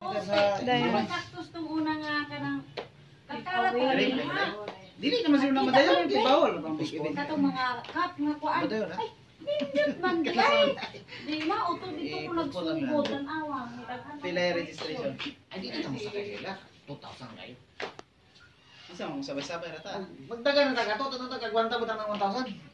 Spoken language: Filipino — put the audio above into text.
Dahil. Kaktus tong una nga ka ng kakalat eh. ka Dili, rin ha. Dili naman sila namadayon, di eh. eh. bawal bang big event. Katong mga cup nga kuan. Ay, Dindot man di. Di ma uto dito ko pagpulan nagsugod ang awang. Pila registration? Ay, di na mo sa kagila. 2,000 kayo. Isa mo sabay-sabay rata. ta. Ah. Magdagan na taga to, taga gwanta mo ng 1,000.